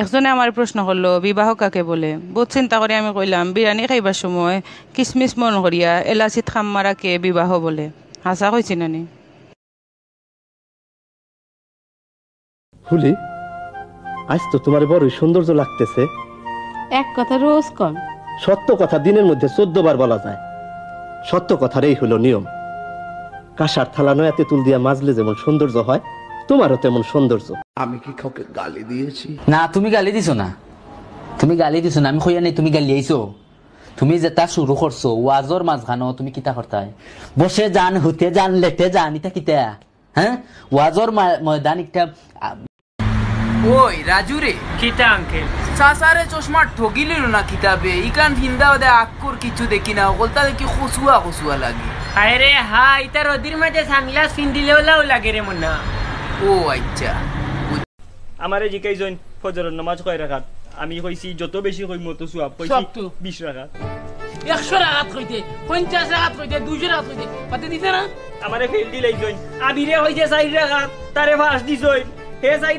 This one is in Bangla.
একজনে আমার প্রশ্ন করল বিবাহ কাকে বলে? বহুত চিন্তা করে আমি কইলাম বিরিয়ানি খাইবার সময় কিসমিস মন করিয়া এলাচিত খাম মারাকে বিবাহ বলে? হাসা কইছি নানি। ফুলি আজ তো তোমার বড়ই সৌন্দর্য লাগতেছে। এক কথা রোজ কম। সত্য কথা দিনের মধ্যে চোদ্দ বার বলা যায়। সত্য কথার এই হলো নিয়ম। কাঁসার থালা নয়া তুল দিয়া মাজলে যেমন সৌন্দর্য হয় তোমারও তেমন সৌন্দর্য। আমি কি কাউকে গালি দিয়েছি? না তুমি গালি দিছো না। তুমি গালি দিছো না আমি কইয়া নাই তুমি গালি আইছো। তুমি যেটা শুরু করছ ওয়াজর মাঝখানো তুমি কিতা করতাই? বসে যান হুতে যান লেটে যান ইটা কিতা? হ্যাঁ ওয়াজর ময়দান একটা ওই রাজু রে কিতা আঙ্কেল সাসারে চশমা ঠগিলিল না কিতাবে ইকান ফিন্দা ওদে আক্কর কিছু দেখি না ওলতা দেখি খসুয়া খসুয়া লাগে। আরে হা ইতা রদির মাঝে সানগ্লাস পিন্দিলেও লাও লাগে রে মন্না। ও আচ্ছা আমারে জিকাই জইন ফজরের নামাজ কয় রাখাত? আমি কইছি যত বেশি কই মতো সুয়াব কইছি সবটো। বিশ রাখাত। একশো রাখাত কইতে 50 রাখাত কইতে 200 রাখাত কইতে পাতে দিতে না? আমারে ফেল দিলাই জইন আবিরে হইছে 4 রাখাত তারে ফাঁস দিছই। হে চাই